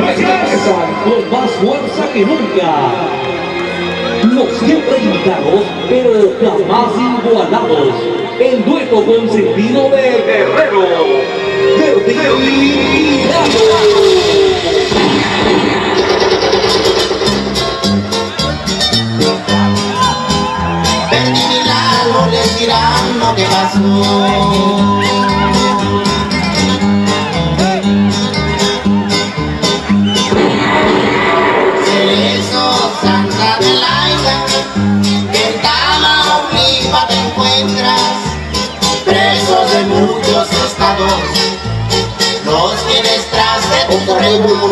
regresan con más fuerza que nunca. Los siempre invitados, pero jamás igualados. El dueto con sentido de guerrero. Perdí mi lado, les dirán lo que pasó. Estados, los tienes tras de tus rejas.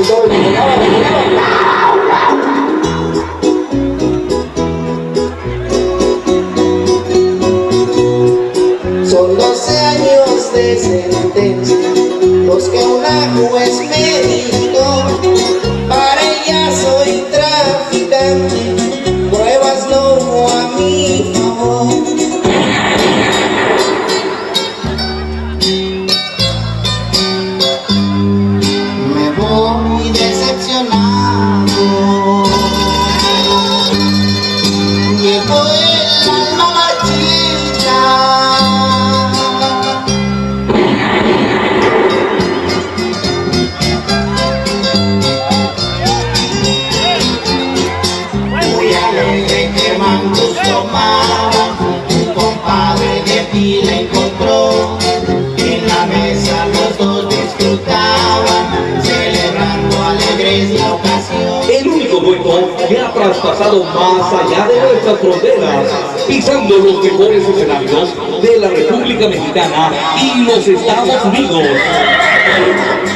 Más allá de nuestras fronteras, pisando los mejores escenarios de la República Mexicana y los Estados Unidos.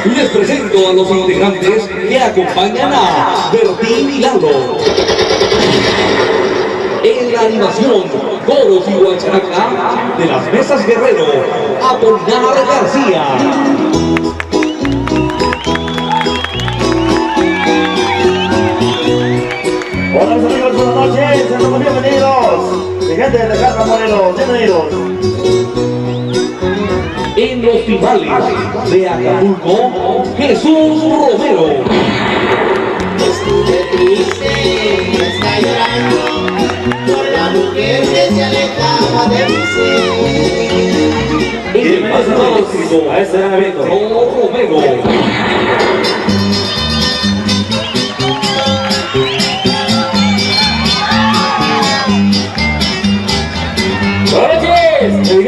Les presento a los integrantes que acompañan a Bertín y Lalo. En la animación, coros y guacharaca de las mesas Guerrero, Apolinar García. Hola mis amigos, buenas noches, sean todos bienvenidos. Mi gente de Casa Morelos, bienvenidos. En los timbales de Acapulco, Jesús Romero. Estuve triste, me está llorando por la mujer que se alejaba de mi ser. En el más tóxico, A este evento. Romero. Tengo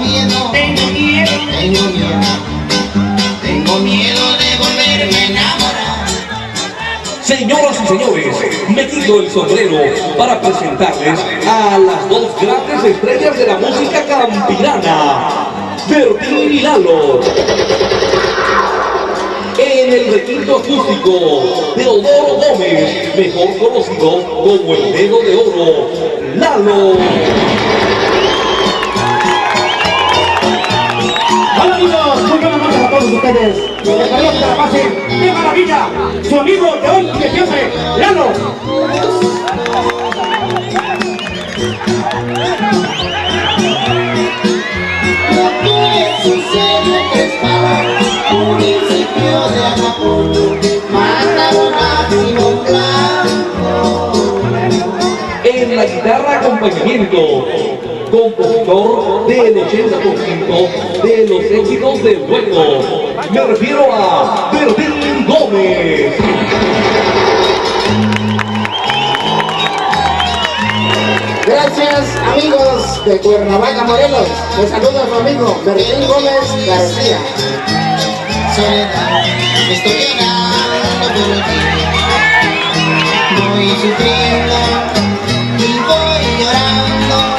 miedo, tengo miedo, tengo miedo, tengo miedo de volverme a enamorar. Señoras y señores, me quito el sombrero para presentarles a las dos grandes estrellas de la música campirana, Bertín y Lalo. En el requinto acústico, Teodoro Gómez, mejor conocido como el dedo de oro, Lalo. Hola amigos, muy buenas noches a todos ustedes. Y esperemos que la pasen de maravilla. Su amigo de hoy y de siempre, Lalo. En la guitarra acompañamiento, compositor del 80% de los éxitos del dueto. Me refiero a Bertín Gómez. Gracias amigos de Cuernavaca, Morelos. Les saluda su amigo Bertín Gómez García. Soledad, estoy llorando por ti. Voy sufriendo y voy llorando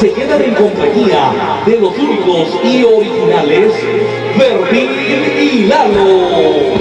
se quedan en compañía de los únicos y originales Bertín y Lalo.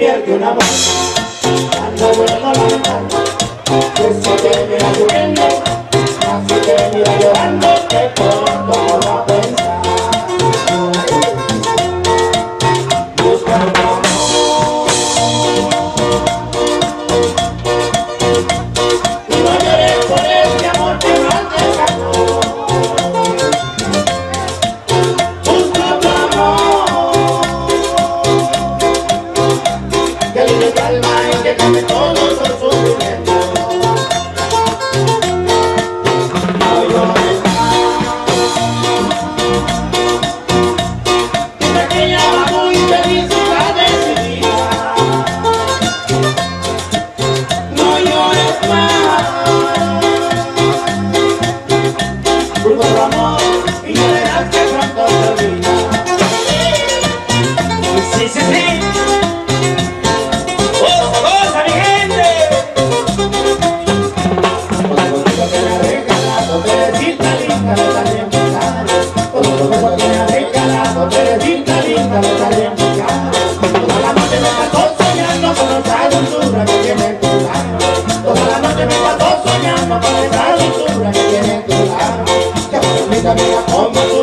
pierde una voz. Come on,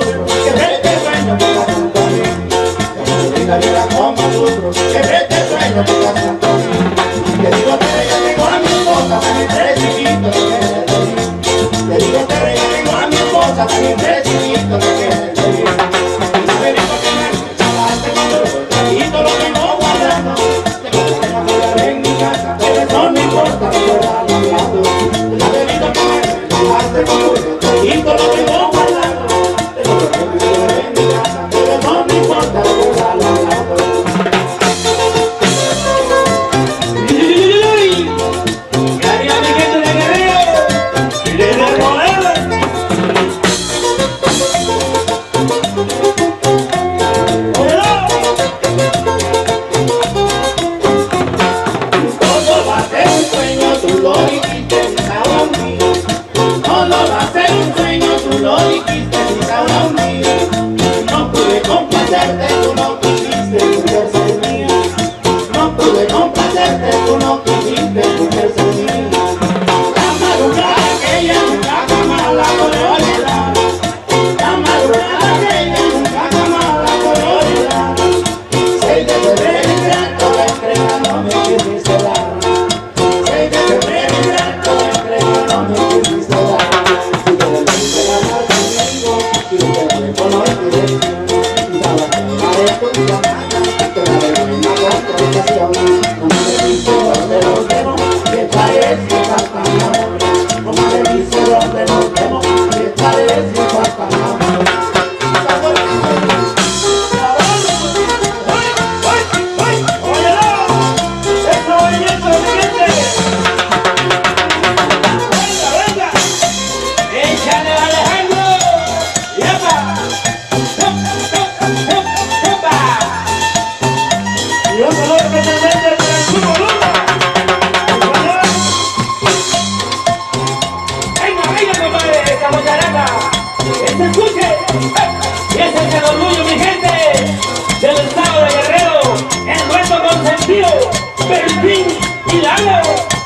y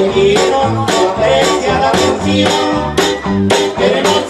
te quiero, aprecia la atención, queremos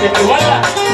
que te.